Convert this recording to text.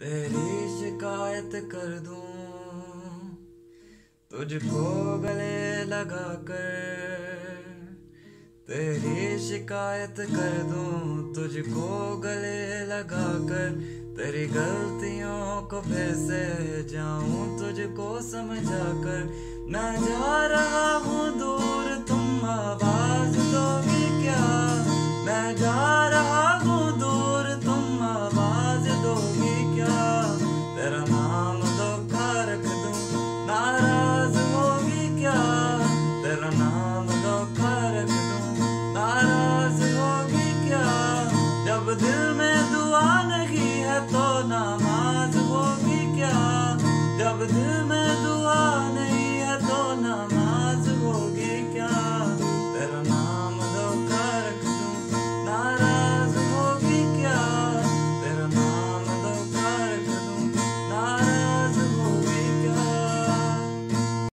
तेरी शिकायत कर दूँ, तुझको गले लगा कर तेरी शिकायत कर दूँ, तुझको गले लगा कर तेरी गलतियों को फिर से जाऊँ, तुझको समझा कर मैं जा रहा तेरा नाम तो कर नाराज़ होगी क्या? जब दिल में दुआ नहीं है तो नमाज़ होगी क्या? जब दिल में